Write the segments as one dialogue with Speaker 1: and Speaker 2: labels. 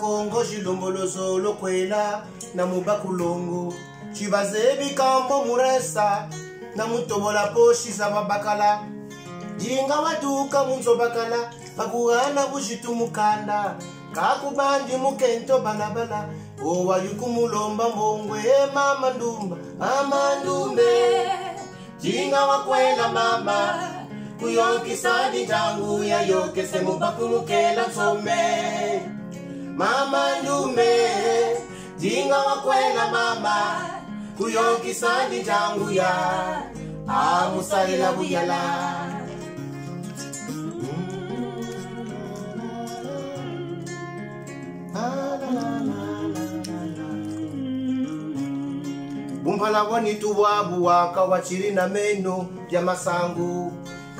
Speaker 1: kongo xilombolozo lokwela na mubakulongo xivaze bikambo muresa na mutovola poxisa mabakala dinga waduka munzobakala vakuhana vuxitumukanda kakubandi mukento balabala. Owayukumulomba mbongwe mama ndumba. Mama ndumbe. Dinga wakwela mama kuyokisadi jangu ya yokese mubakumukela nsome. Mama ndume jinga wakwena mama. Kuyokisadi jangu ya amusalela buyala. Bumphala bwanitu bwabu waka wachili na meno ya masangu.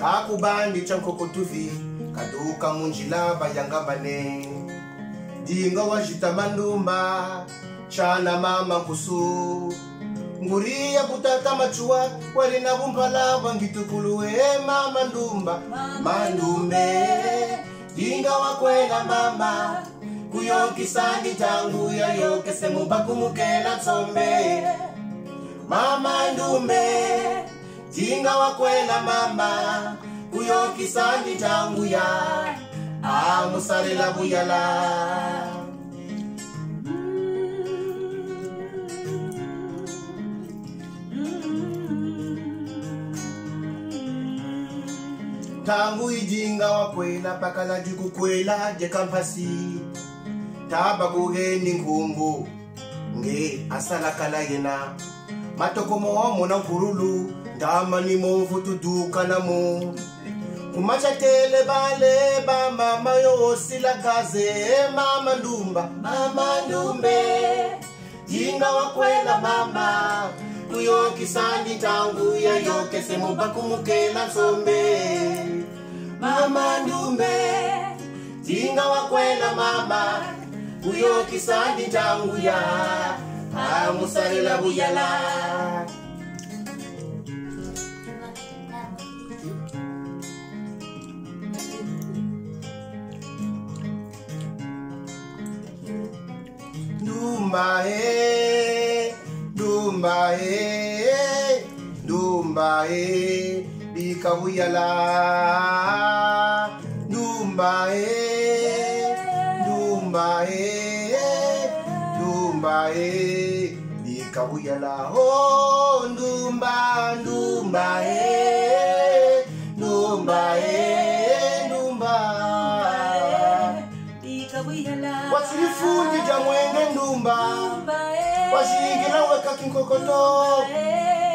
Speaker 1: Kakubandi ca nkokotuvi kaduka munjila bayanga bane dinga wajita mandumba cana mama nkusu. Nguriya kutata machuwa wali na bumphala bwangitukuluwe mama ndumba mandumbe. Dinga wakwela mama kuyonkisandi tangu yayokese mubakumukela nsombe mama ndume dinga wakwela mama kuyonkisandi tangu ya amusalela buyala tangu ijinga wakwela pakala jikukwela jekampasi taba kugeni nkumbu nge asalakala yena. Matokomo na nkurulu ndama ni movu tudukanamo kumachatele bale ba mama yosilakaze mama ndumba mama ndumbe. Jinga wakwela mama. Kuyokisandi tangu yayokese mubakumukela nsombe mama ndumbe jinga wakwela mama. Kuyokisandi tangu ya amusalela buyala Dumbae, Dumbae, Dumbae, Bikawuyala, Dumbae, Dumbae, Dumbae, Bikawuyala, oh. wasilifundija mwene ndumba. Washilingira weka kinkokoto.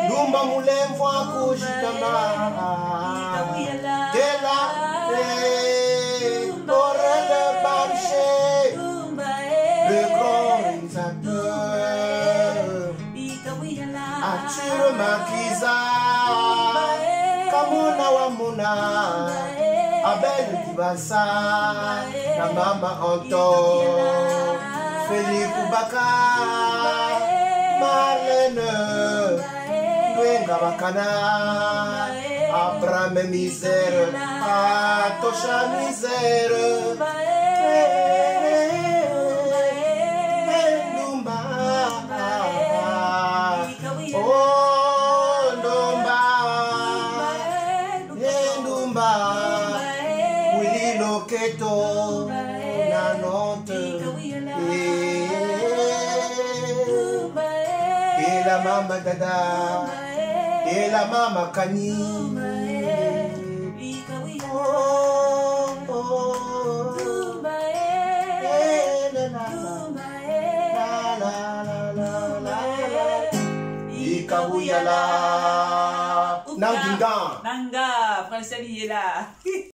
Speaker 1: Ndumba mulemvwa kushitama tela eh, orele barshe le grand réalisateur eh. as-tu remarqué ça kamona wamona abel Basa na Mama oto Felipe Baka Marlene Gwenga Bakana Abraham Misere Atosha Misere Perfecto, na notte. E la mamma dada, e la mamma cani.
Speaker 2: Oh, oh, Nangga. Est là.